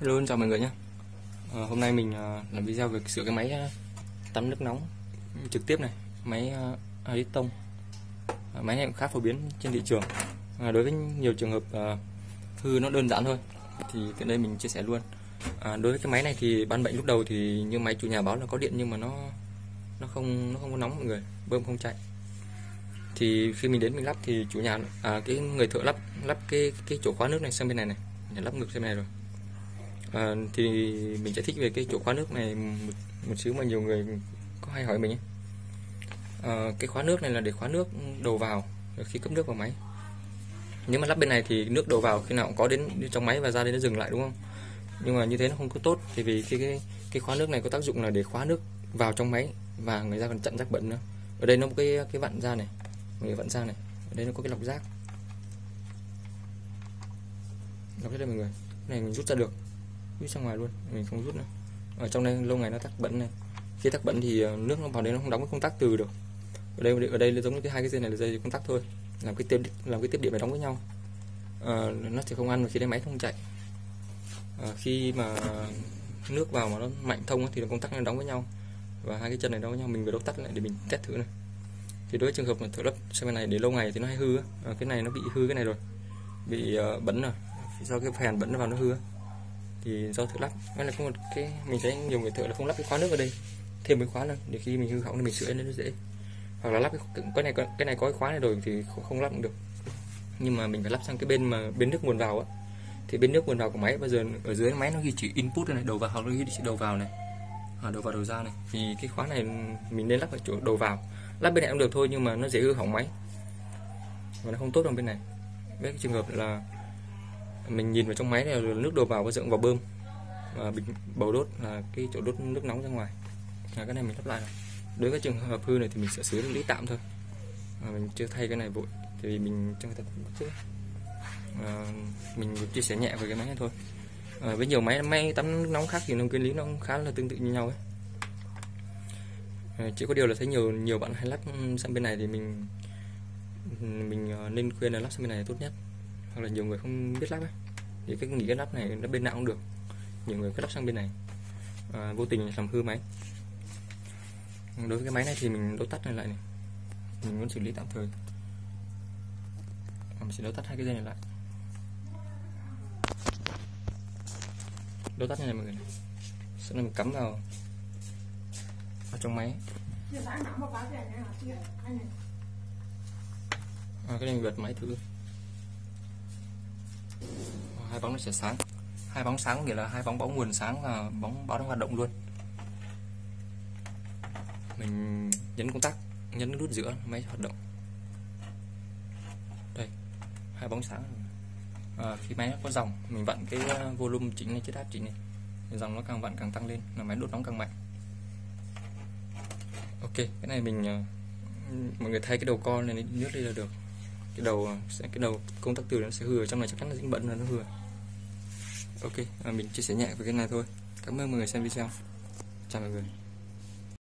Hello, chào mọi người nhé. À, Hôm nay mình à, làm video về sửa cái máy à, tắm nước nóng trực tiếp này Máy à, tông, à, Máy này cũng khá phổ biến trên thị trường. À, Đối với nhiều trường hợp à, hư nó đơn giản thôi Thì tiện đây mình chia sẻ luôn. À, Đối với cái máy này thì ban bệnh lúc đầu thì như máy chủ nhà báo là có điện nhưng mà nó nó không nó không có nóng mọi người bơm không chạy. Thì khi mình đến mình lắp thì chủ nhà à, cái người thợ lắp lắp cái cái chỗ khóa nước này sang bên này này để lắp ngược sang bên này rồi à, thì mình giải thích về cái chỗ khóa nước này một, một xíu mà nhiều người có hay hỏi mình ấy. À, cái khóa nước này là để khóa nước đầu vào khi cấp nước vào máy. Nếu mà lắp bên này thì nước đầu vào khi nào cũng có đến, trong máy và ra đến nó dừng lại đúng không? Nhưng mà như thế nó không có tốt thì vì cái cái, cái khóa nước này có tác dụng là để khóa nước vào trong máy và người ta còn chặn rác bẩn nữa. Ở đây nó có cái cái vặn ra này người vặn ra này. Ở đây nó có cái lọc rác. Lọc đây mọi người. Cái này mình rút ra được rút ra ngoài luôn? Mình không rút nữa. Ở trong đây lâu ngày nó tắc bẩn này. Khi tắc bẩn thì ờ, nước nó vào đấy nó không đóng cái công tắc từ được. Ở đây ở đây giống như cái hai cái dây này là dây công tắc thôi. Làm cái tiếp làm cái tiếp điện này đóng với nhau. À, nó sẽ không ăn mà khi đấy máy không chạy. À, khi mà nước vào mà nó mạnh thông thì công tắc nó đóng với nhau. Và hai cái chân này đóng với nhau mình vừa đốt tắt lại để mình test thử này. Thì đối với trường hợp mà thử lắp xe bên này để lâu ngày thì nó hay hư à, cái này nó bị hư cái này rồi. Bị uh, bẩn rồi. Do cái phèn bẩn vào nó hư thì do thợ lắp. Nên là có một cái mình thấy nhiều người thợ là không lắp cái khóa nước vào đây. Thêm cái khóa lần để khi mình hư hỏng thì mình sửa nó dễ. Hoặc là lắp cái, cái này cái này có cái khóa này rồi thì không, không lắp được. Nhưng mà mình phải lắp sang cái bên mà bên nước nguồn vào á. Thì bên nước nguồn vào của máy bây giờ ở dưới máy nó ghi chỉ input này đầu vào hoặc nó ghi chỉ đầu vào này. À, đầu vào đầu ra này. Thì cái khóa này mình nên lắp ở chỗ đầu vào. Lắp bên này cũng được thôi nhưng mà nó dễ hư hỏng máy. Và nó không tốt bằng bên này. Với cái trường hợp là mình nhìn vào trong máy này là nước đầu vào và dựng vào bơm. Và bình bầu đốt là cái chỗ đốt nước nóng ra ngoài. À, cái này mình lắp lại rồi. Đối với trường hợp hư này thì mình sẽ sửa lý tạm thôi. À, mình chưa thay cái này vội thì mình cho người ta trước. À, mình chia sẻ nhẹ về cái máy này thôi. À, với nhiều máy máy tắm nước nóng khác thì nó nguyên lý nó cũng khá là tương tự như nhau ấy. À, chỉ có điều là thấy nhiều nhiều bạn hay lắp sang bên này thì mình mình ờ, nên khuyên là lắp sang bên này tốt nhất hoặc là nhiều người không biết lắp ấy. Thì cái nghĩ cái lắp này nó bên nào cũng được. Nhiều người cứ lắp sang bên này. À, vô tình làm hư máy. Đối với cái máy này thì mình đốt tắt này lại này. Mình muốn xử lý tạm thời. Mình sẽ đốt tắt hai cái dây này lại. Đốt tắt như này mọi người này. sau đó mình cắm vào vào trong máy. À, cái này mình bật máy thử. à, hai bóng nó sẽ sáng. Hai bóng sáng có nghĩa là hai bóng bóng nguồn sáng và bóng báo đang hoạt động luôn. Mình nhấn công tắc nhấn nút giữa máy hoạt động. Đây hai bóng sáng. À, khi máy có dòng mình vặn cái à, volume chỉnh này chiết áp chỉnh này. Dòng nó càng vặn càng tăng lên là máy đốt nóng càng mạnh. Ok cái này mình à, mọi người thay cái đầu con này nước đi là được. Cái đầu à, sẽ cái đầu công tắc từ nó sẽ hư ở trong này chắc chắn là dính bẩn là nó hư ok à, mình chia sẻ nhẹ về cái này thôi. Cảm ơn mọi người xem video. Chào mọi người.